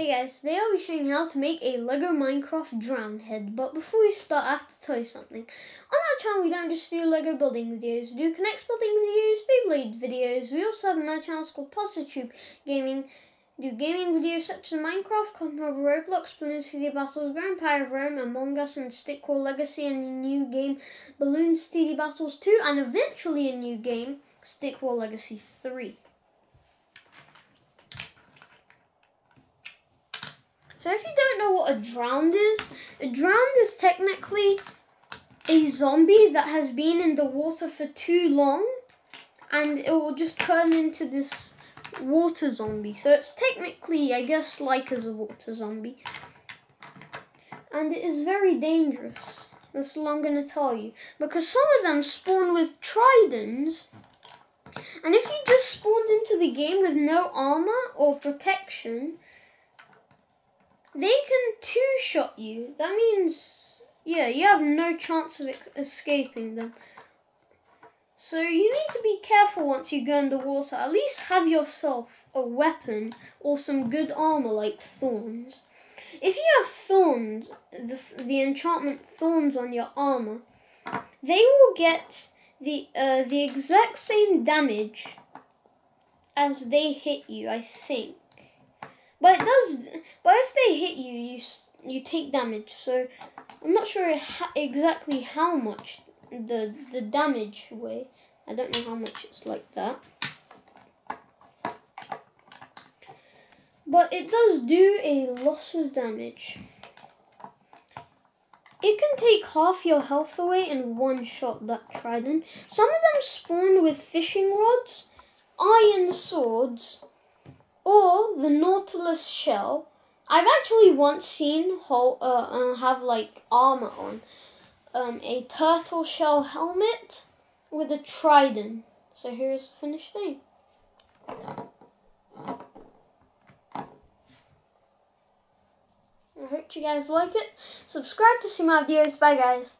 Hey guys, today I'll be showing you how to make a LEGO Minecraft drown head. But before we start, I have to tell you something. On our channel, we don't just do LEGO building videos. We do K'NEX building videos, Beyblade videos. We also have another channel called Parsatube Gaming. We do gaming videos such as Minecraft, Combo Roblox, Bloons TD Battles, Grand Empire of Rome, Among Us, and Stick War Legacy, and a new game, Bloons TD Battles 2, and eventually a new game, Stick War Legacy 3. So if you don't know what a drowned is, a drowned is technically a zombie that has been in the water for too long and it will just turn into this water zombie. So it's technically, I guess, like as a water zombie. And it is very dangerous. That's all I'm going to tell you. Because some of them spawn with tridents. And if you just spawned into the game with no armor or protection, they can two-shot you. That means, yeah, you have no chance of escaping them. So you need to be careful once you go in the water. At least have yourself a weapon or some good armor like thorns. If you have thorns, the, the enchantment thorns on your armor, they will get the uh, the exact same damage as they hit you, I think. But it does. But if they hit you, you you take damage. So I'm not sure exactly how much the the damage way. I don't know how much it's like that. But it does do a lot of damage. It can take half your health away in one shot, that trident. Some of them spawn with fishing rods, iron swords, or the Nautilus shell. I've actually once seen whole, uh, uh, have like armor on. Um, a turtle shell helmet with a trident. So here's the finished thing. I hope you guys like it. Subscribe to see my videos. Bye guys.